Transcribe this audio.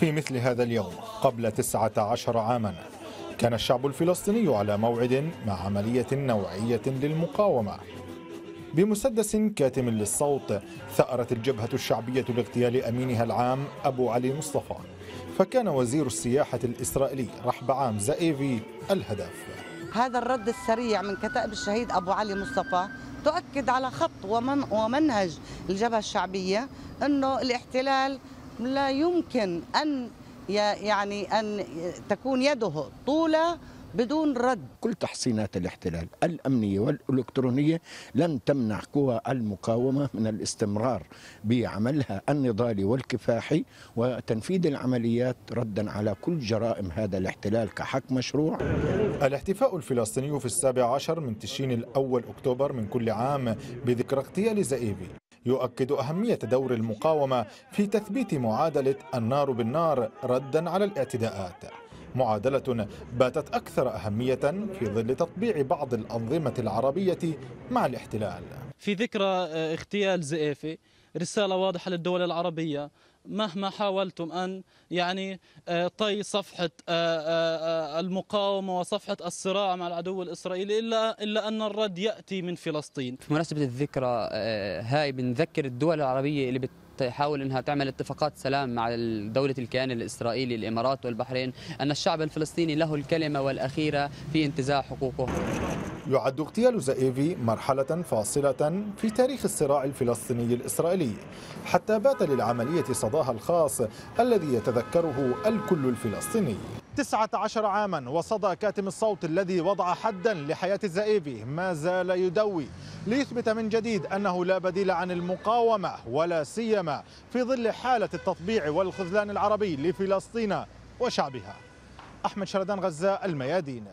في مثل هذا اليوم قبل 19 عاما. كان الشعب الفلسطيني على موعد مع عملية نوعية للمقاومة. بمسدس كاتم للصوت ثأرت الجبهة الشعبية لاغتيال أمينها العام أبو علي مصطفى. فكان وزير السياحة الإسرائيلي رحب عام زائيفي الهدف. هذا الرد السريع من كتائب الشهيد أبو علي مصطفى تؤكد على خط ومن ومنهج الجبهة الشعبية أنه الاحتلال لا يمكن أن يعني أن تكون يده طولة بدون رد. كل تحصينات الاحتلال الأمنية والإلكترونية لن تمنع قوى المقاومة من الاستمرار بعملها النضالي والكفاحي وتنفيذ العمليات ردا على كل جرائم هذا الاحتلال كحق مشروع. الاحتفاء الفلسطيني في السابع عشر من تشرين الأول أكتوبر من كل عام بذكرى اغتيال زئيبي. يؤكد أهمية دور المقاومة في تثبيت معادلة النار بالنار ردا على الاعتداءات. معادلة باتت أكثر أهمية في ظل تطبيع بعض الأنظمة العربية مع الاحتلال. في ذكرى اغتيال زئيفي رسالة واضحة للدول العربية مهما حاولتم أن يعني طي صفحة المقاومة وصفحة الصراع مع العدو الإسرائيلي إلا, إلا أن الرد يأتي من فلسطين في مناسبة الذكرى هاي بنذكر الدول العربية اللي بت تحاول إنها تعمل اتفاقات سلام مع دولة الكيان الإسرائيلي الإمارات والبحرين أن الشعب الفلسطيني له الكلمة والأخيرة في انتزاع حقوقه. يعد اغتيال زائيفي مرحلة فاصلة في تاريخ الصراع الفلسطيني الإسرائيلي حتى بات للعملية صداها الخاص الذي يتذكره الكل الفلسطيني. 19 عاما وصدى كاتم الصوت الذي وضع حدا لحياة الزائفي ما زال يدوي. ليثبت من جديد أنه لا بديل عن المقاومة ولا سيما في ظل حالة التطبيع والخذلان العربي لفلسطين وشعبها. أحمد شردان غزة الميادين.